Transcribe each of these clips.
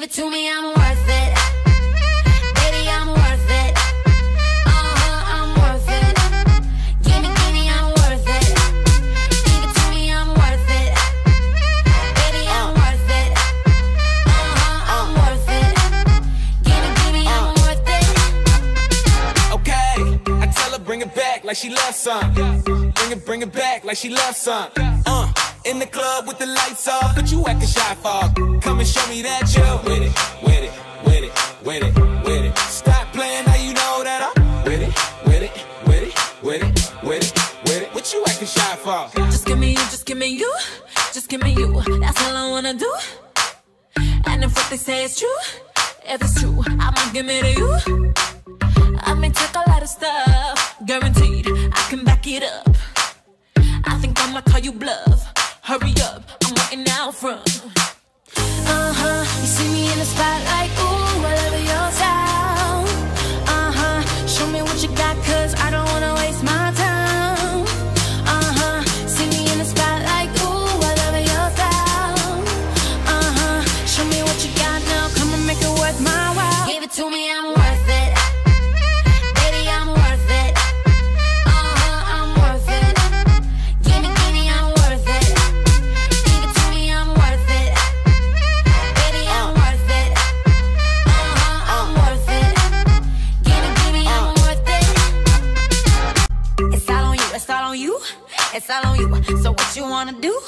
Give it to me, I'm worth it. Baby, I'm worth it. Uh-huh, I'm worth it. Gimme, gimme, I'm worth it. Give it to me, I'm worth it. Baby, I'm worth it. Uh-huh, I'm worth it. Gimme, gimme, I'm worth it. Okay, I tell her bring it back like she loves some. Bring it, bring it back like she loves some. In the club with the lights off, but you acting shy for. Come and show me that you with it, with it, with it, with it, with it. Stop playing now you know that I'm with it, with it, with it, with it, with it, with it. What you acting shy for? Just give me you, just give me you, just give me you. That's all I wanna do. And if what they say is true, if it's true, I'ma give it to you. I may take a lot of stuff, guaranteed I can back it up. I think I'ma call you bluff. Hurry up, I'm waiting out front. Uh huh. You see me in the spotlight, ooh, I love your style. So what you wanna do?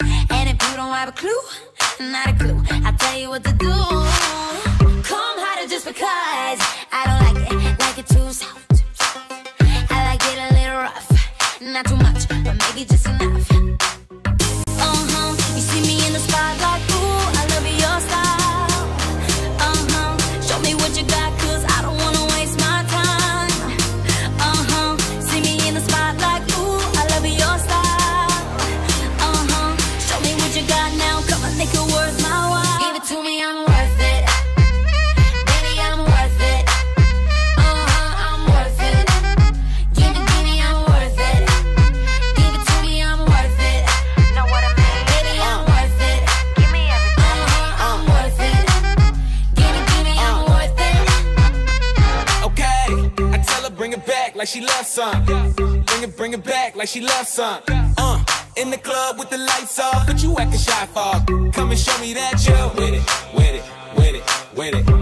And if you don't have a clue, not a clue, I'll tell you what to do. Come harder just because I don't like it, like it too soft. I like it a little rough, not too much, but maybe just enough. Uh-huh, you see me in the spotlight, ooh, I love your style. Uh-huh, show me what you got, to me, I'm worth it. Baby, I'm worth it. Uh-huh, I'm worth it. Gimme, gimme, I'm worth it. Give it to me, I'm worth it. Know what I mean? Baby, I'm worth it. Give me everything. Uh-huh, I'm worth it. Gimme, gimme, I'm worth it. Okay, I tell her bring it back like she loves some. Bring it, bring it back like she loves some. Uh, in the club with the lights off, but you acting shy for. Come and show me that you're with it, with it, with it, with it,